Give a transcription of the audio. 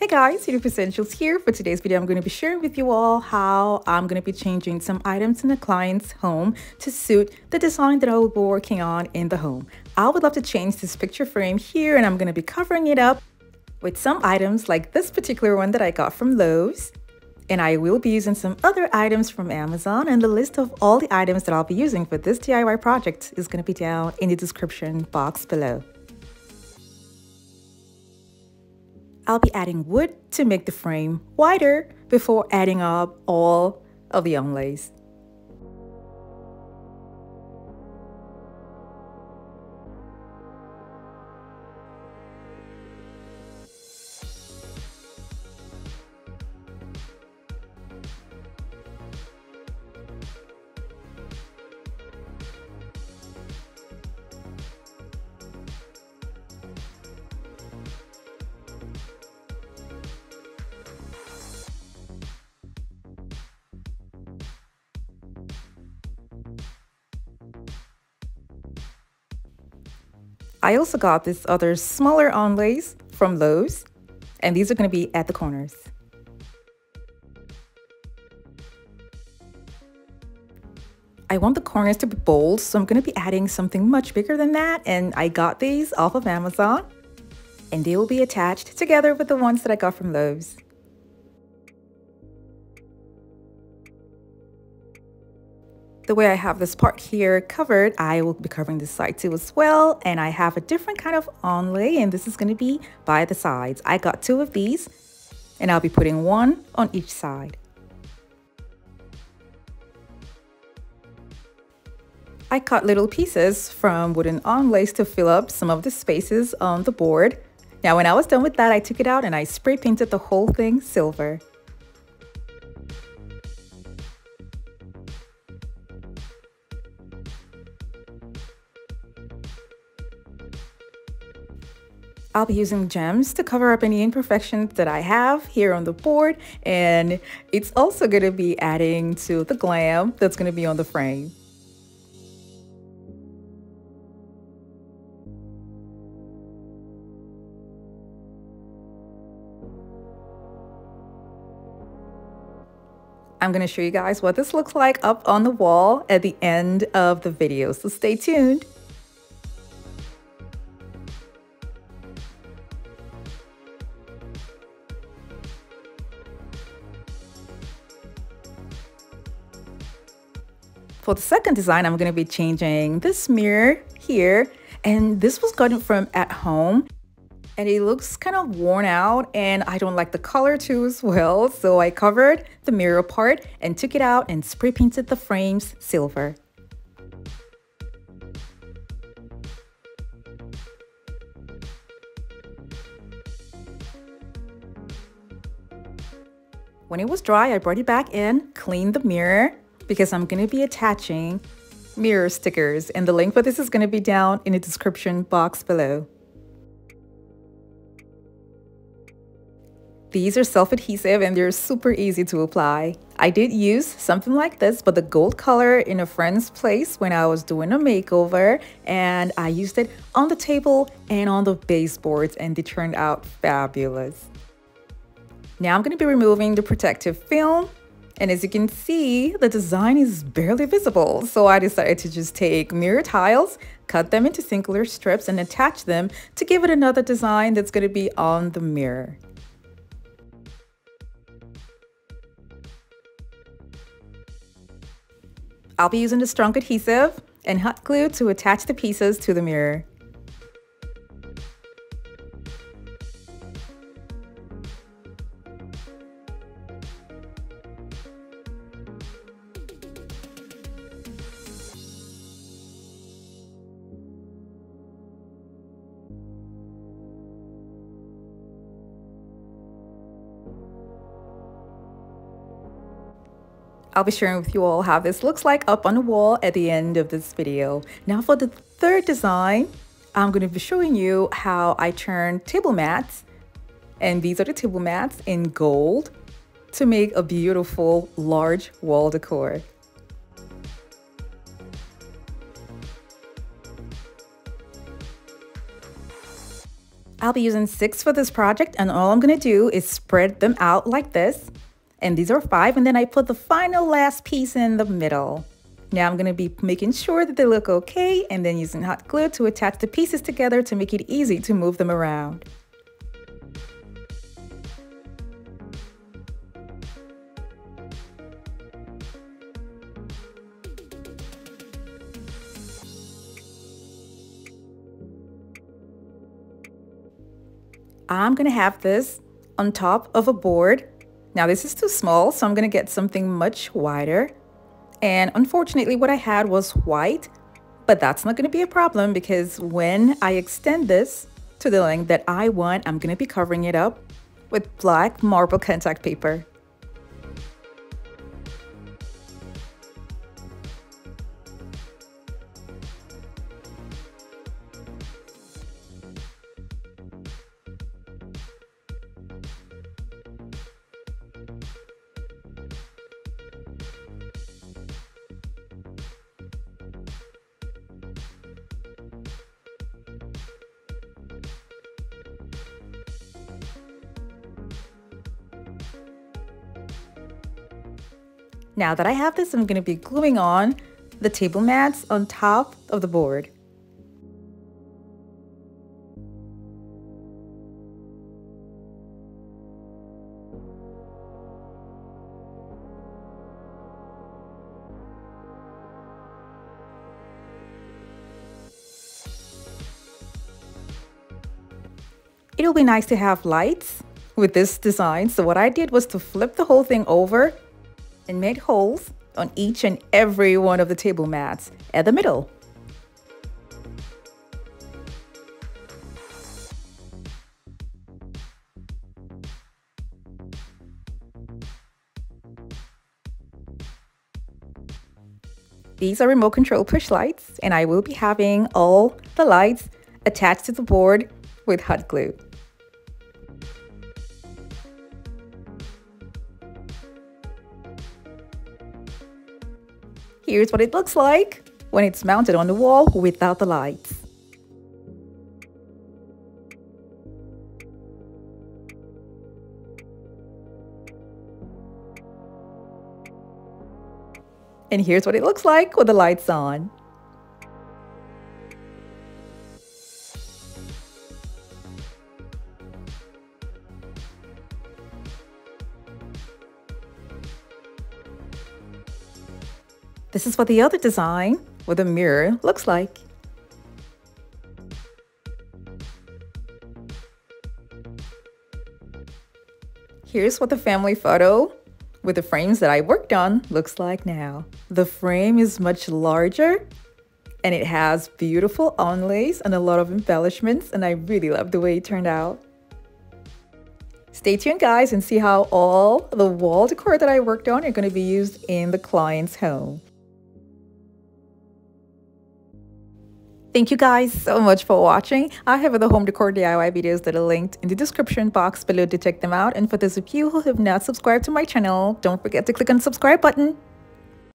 Hey guys, Beautiful Essentials here. For today's video, I'm going to be sharing with you all how I'm going to be changing some items in the client's home to suit the design that I will be working on in the home. I would love to change this picture frame here and I'm going to be covering it up with some items like this particular one that I got from Lowe's. And I will be using some other items from Amazon and the list of all the items that I'll be using for this DIY project is going to be down in the description box below. I'll be adding wood to make the frame wider before adding up all of the onlays. I also got this other smaller onlays from Lowe's, and these are going to be at the corners. I want the corners to be bold, so I'm going to be adding something much bigger than that, and I got these off of Amazon, and they will be attached together with the ones that I got from Lowe's. The way I have this part here covered, I will be covering this side too as well. And I have a different kind of onlay and this is going to be by the sides. I got two of these and I'll be putting one on each side. I cut little pieces from wooden onlays to fill up some of the spaces on the board. Now when I was done with that, I took it out and I spray painted the whole thing silver. I'll be using gems to cover up any imperfections that I have here on the board and it's also going to be adding to the glam that's going to be on the frame. I'm going to show you guys what this looks like up on the wall at the end of the video, so stay tuned. For the second design, I'm going to be changing this mirror here. And this was gotten from at home. And it looks kind of worn out and I don't like the color too as well. So I covered the mirror part and took it out and spray painted the frames silver. When it was dry, I brought it back in, cleaned the mirror, because I'm going to be attaching mirror stickers and the link for this is going to be down in the description box below. These are self-adhesive and they're super easy to apply. I did use something like this, but the gold color in a friend's place when I was doing a makeover and I used it on the table and on the baseboards and they turned out fabulous. Now I'm going to be removing the protective film and as you can see, the design is barely visible. So I decided to just take mirror tiles, cut them into singular strips and attach them to give it another design that's going to be on the mirror. I'll be using the strong adhesive and hot glue to attach the pieces to the mirror. I'll be sharing with you all how this looks like up on the wall at the end of this video. Now for the third design, I'm going to be showing you how I turn table mats, and these are the table mats in gold, to make a beautiful large wall decor. I'll be using six for this project and all I'm gonna do is spread them out like this. And these are five and then I put the final last piece in the middle. Now I'm gonna be making sure that they look okay and then using hot glue to attach the pieces together to make it easy to move them around. I'm gonna have this on top of a board. Now this is too small, so I'm gonna get something much wider. And unfortunately what I had was white, but that's not gonna be a problem because when I extend this to the length that I want, I'm gonna be covering it up with black marble contact paper. Now that I have this, I'm going to be gluing on the table mats on top of the board. It'll be nice to have lights with this design. So what I did was to flip the whole thing over and made holes on each and every one of the table mats at the middle. These are remote control push lights and I will be having all the lights attached to the board with hot glue. Here's what it looks like when it's mounted on the wall without the lights. And here's what it looks like with the lights on. This is what the other design with a mirror looks like. Here's what the family photo with the frames that I worked on looks like now. The frame is much larger and it has beautiful onlays and a lot of embellishments and I really love the way it turned out. Stay tuned guys and see how all the wall decor that I worked on are going to be used in the client's home. Thank you guys so much for watching. I have other home decor DIY videos that are linked in the description box below to check them out. And for those of you who have not subscribed to my channel, don't forget to click on the subscribe button.